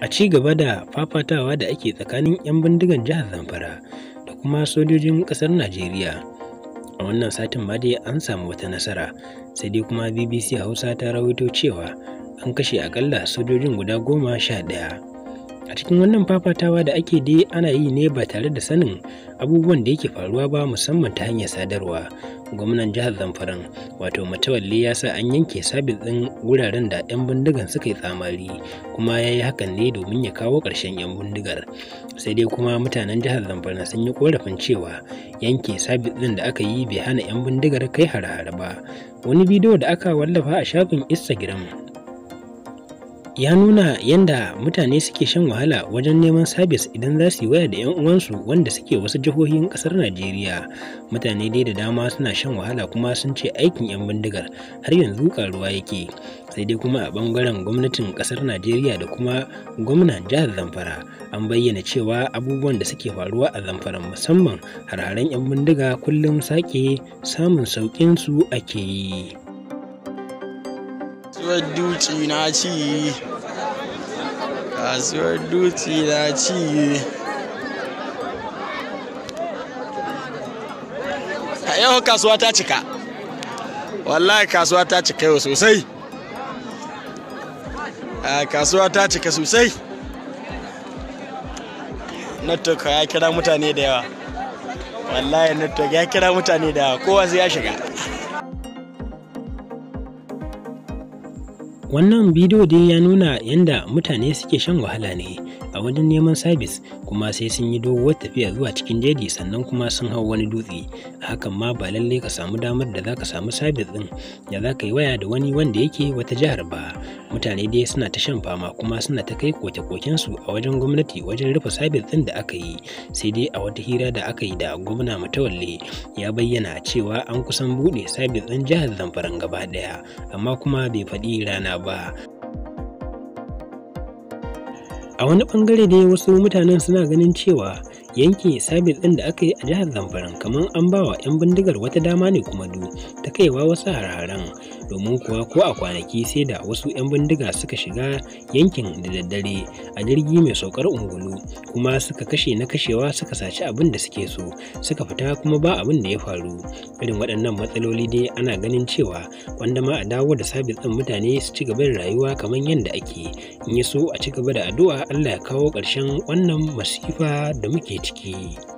a ci gaba da fafatawa da ake tsakanin 'yan bindigan jihar zamfara da kuma sojojin ƙasar najeriya. A wannan satin ma dai an samu wata nasara sai dai kuma bbc hausa ta rawaito cewa an kashe akalla sojojin guda goma sha ɗaya. A cikin wannan fafatawa da ake dai ana yi ne ba tare da sanin abubuwan da yake faruwa ba musamman ta hanyar sadarwa. Gwamnan jihar zamfaran wato matawalle ya sa an yanke sabis ɗin wuraren da 'yan bindigan suka yi tsamari kuma ya yi hakan ne domin ya kawo ƙarshen 'yan bindigar. Sai dai kuma mutanen jihar zamfara sun yi korafin cewa yanke sabis ɗin da aka yi bai hana 'yan bindigar kai hare-hare ba. Wani bidiyo da aka wallafa a shafin instagram ya nuna yadda mutane suke shan wahala wajen neman sabis idan za su yi waya da 'yan uwansu wanda suke wasu jihohin ƙasar najeriya. Mutane dai da dama suna shan wahala kuma sun ce aikin 'yan bindigar har yanzu karuwa yake. Sai dai kuma a ɓangaren gwamnatin ƙasar najeriya da kuma gwamnan jihar zamfara an bayyana cewa abubuwan da suke faruwa a zamfara musamman harharen 'yan bindiga kullum sake samun sauƙin su ake yi. Kasuwar duci na ci. Kasuwar duci na ci. A yau kasuwa ta cika. Wallahi kasuwa ta cika yau sosai. A kasuwa ta cika sosai. Network ya kira mutane da yawa. Wallahi network ya kira mutane da yawa. Kowa sai ya shiga. Wannan bidiyo dai ya nuna yadda mutane suke shan wahala ne a wajen neman sabis kuma sai sun yi doguwar tafiya zuwa cikin jeji sannan kuma sun hau wani dutse. Hakan ma ba lallai ka samu damar da za ka samu sabis din da za ka yi waya da wani wanda yake wata jihar ba. Mutane dai suna ta shan fama kuma suna ta kai koke-kokensu a wajen gwamnati wajen rufe sabis din da aka yi. Sai dai a wata hira da aka yi da gwamna matawalle ya bayyana cewa an kusan buɗe sabis din jihar zamfaran gaba ɗaya amma kuma bai faɗi rana ba. A wani ɓangare dai wasu mutanen suna ganin cewa yanke sabis ɗin da aka yi a jihar zamfaran kamar an ba wa 'yan bindigar wata dama ne kuma du ta kaiwa wasu hararen. Domin kuwa ko a kwanaki sai da wasu 'yan bindiga suka shiga yankin da daddare a jirgi mai saukar ungulu kuma suka kashe na kashewa suka saci abin da suke so suka fita kuma ba abin da ya faru irin waɗannan matsaloli dai ana ganin cewa wanda ma a dawo da sabis ɗin mutane su ci gaba da rayuwa kamar yadda ake in yi so a ci gaba da addu'a Allah ya kawo ƙarshen wannan masifa da muke ciki.